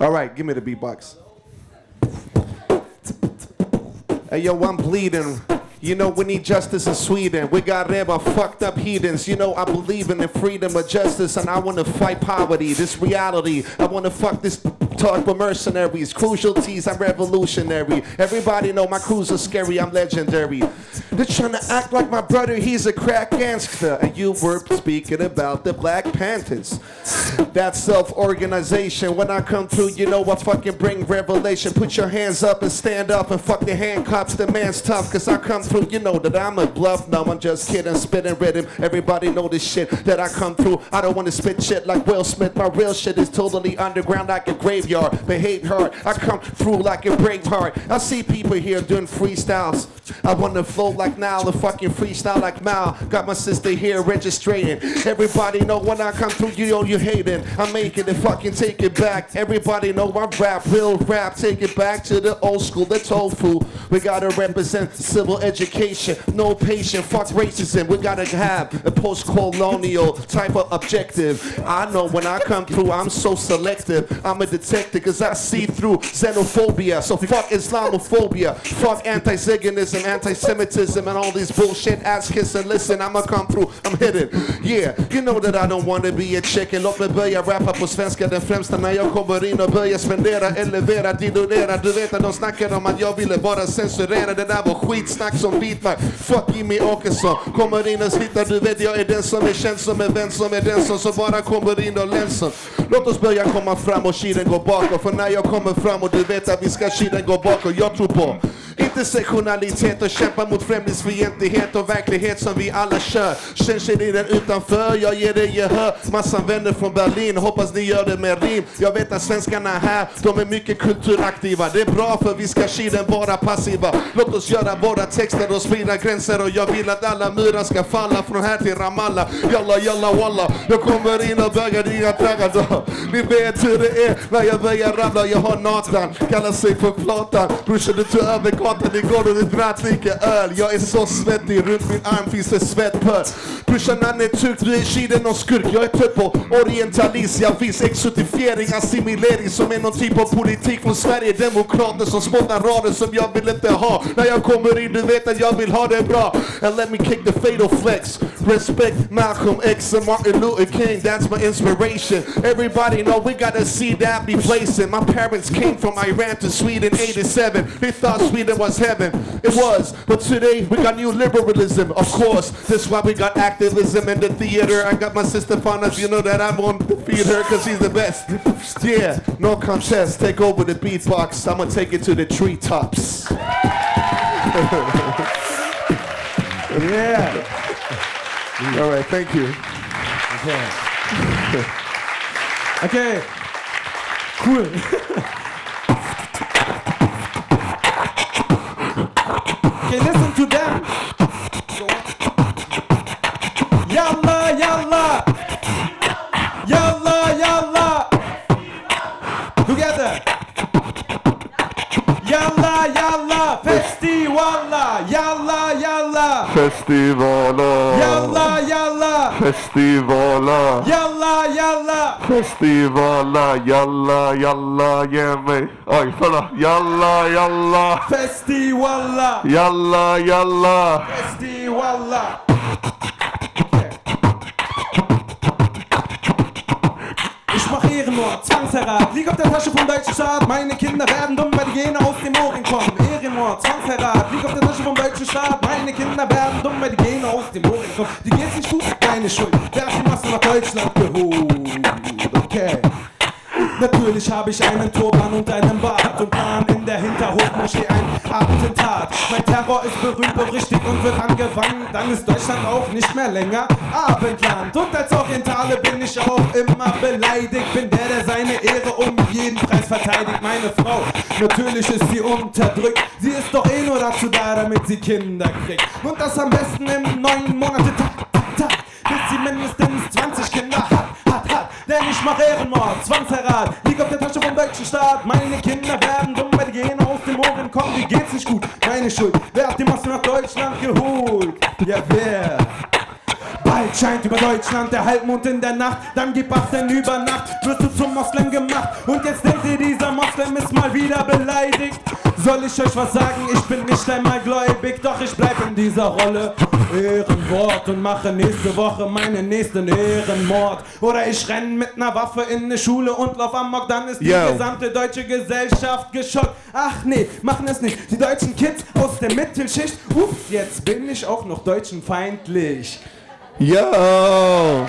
All right, give me the beatbox. Hey yo, I'm bleeding. You know, we need justice in Sweden. We got Reba fucked up heathens. You know, I believe in the freedom of justice and I want to fight poverty, this reality. I want to fuck this talk of mercenaries, crucialties. I'm revolutionary. Everybody know my crews are scary. I'm legendary. They're trying to act like my brother. He's a crack gangster. And you were speaking about the Black Panthers. That self-organization. When I come through, you know I fucking bring revelation. Put your hands up and stand up and fuck the handcuffs. The man's tough cause I come through. You know that I'm a bluff. No, I'm just kidding. Spitting rhythm. Everybody know this shit that I come through. I don't want to spit shit like Will Smith. My real shit is totally underground like a graveyard. But hate hard. I come through like a brave heart. I see people here doing freestyles. I want to flow like now, the fucking freestyle like Mal. Got my sister here registering. Everybody know when I come through, you know you I'm making it fucking take it back. Everybody know I rap, real rap. Take it back to the old school, the tofu. We gotta represent civil education. No patient, fuck racism. We gotta have a post-colonial type of objective. I know when I come through, I'm so selective. I'm a detective cause I see through xenophobia. So fuck Islamophobia. Fuck anti-Ziganism, anti-Semitism, and all these bullshit ass kissing. Listen, I'ma come through, I'm hidden. Yeah, you know that I don't wanna be a chicken. Mig börja rappa på svenska den främsta när jag kommer in och börjar spendera, elevera, didonera. Du vet att de snackar om att jag ville bara censurera. Det där var skitsnack som beatmark. Fuck Jimmy Åkesson. Kommer in och sliter du vet jag är den som är känd som en vän som är den som som bara kommer in och länsar. Låt oss börja komma fram och kilen går bakåt. För när jag kommer fram och du vet att vi ska kilen gå bakåt. Jag tror på intersektionalitet och kämpa mot främlingsfientlighet och verklighet som vi alla kör. Känn ni den utanför, jag ger dig gehör. Massan vänner från Berlin, hoppas ni gör det med rim. Jag vet att svenskarna här, de är mycket kulturaktiva. Det är bra för vi ska kilen vara passiva. Låt oss göra våra texter och sprida gränser och jag vill att alla murar ska falla från här till Ramallah. Jalla jalla walla, jag kommer in och bögar dina traggar. Ni vet hur det är när jag börjar rabbla. Jag har Nathan, kallar sig för Platan. Brorsan du tog över gatan igår och du drack lika öl. Jag är så svettig, runt min arm finns det svettpöl. Brorsan han är turk, du är kiden och skurk. Jag är trött på orientalism, jag finns exotifiering, assimilering som är någon typ av politik från Sverigedemokrater som spottar rader som jag vill inte ha. När jag kommer in, du vet att jag vill ha det bra. And let me kick the fatal flex. Respect Malcolm X and Martin Luther King, that's my inspiration. Everybody know we gotta see that be placing. My parents came from Iran to Sweden 87. They thought Sweden was heaven. It was. But today we got new liberalism. Of course, that's why we got activism in the theater. I got my sister Fanas, you know that I'm on to feed her because she's the best. Yeah, no contest. Take over the beatbox. I'm gonna take it to the treetops. yeah. All right, thank you. Okay. Okay. Cool. listen to them. Festiwalla. Yalla, yalla. Festivaler. Yalla, yalla. Festivaler. Yalla, yalla. Festivaler. Jalla, jalla, ge mig. Oj, förlåt. Jalla, jalla. Festiwalla. Jalla, jalla. Festiwalla. Ich mach Ehrenmord, Zwangsverrat, lieg auf der Tasche vom deutschen Staat. Meine Kinder werden dumm, weil die Gene aus dem Ohren kommen. Ehrenmord, Zwangsverrat, lieg auf der Tasche vom deutschen Staat. Meine Kinder werden dumm, weil die Gene aus dem kommen. Die geht's nicht gut, keine Schuld. Wer hat die Masse nach Deutschland geholt? Okay. Natürlich habe ich einen Turban und einen Bart und plan Hinterhofmoschee ein Attentat. Mein Terror ist berühmt, berichtigt und wird angewandt. Dann ist Deutschland auch nicht mehr länger Abendland. Und als Orientale bin ich auch immer beleidigt. Bin der, der seine Ehre um jeden Preis verteidigt. Meine Frau, natürlich ist sie unterdrückt. Sie ist doch eh nur dazu da, damit sie Kinder kriegt. Und das am besten im neun Monate Tag, Tag, Tag. Bis sie mindestens mach Ehrenmord, Zwangsverrat, lieg auf der Tasche vom deutschen Staat. Meine Kinder werden dumm, weil die Gene aus dem Ohren kommen. Wie geht's nicht gut? Meine Schuld. Wer hat die Masse nach Deutschland geholt? Ja, wer? Bald scheint über Deutschland der Halbmond in der Nacht. Dann gib acht, denn über Nacht wirst du zum Moslem gemacht. Und jetzt denkt ihr, dieser Moslem ist mal wieder beleidigt. Soll ich euch was sagen? Ich bin nicht einmal gläubig, doch ich bleib in dieser Rolle. Ehrenwort und mache nächste Woche meinen nächsten Ehrenmord. Oder ich renn mit ner Waffe in ne Schule und lauf amok, dann ist die Yo. gesamte deutsche Gesellschaft geschockt. Ach nee, machen es nicht. Die deutschen Kids aus der Mittelschicht. Ups, jetzt bin ich auch noch deutschenfeindlich. Yo.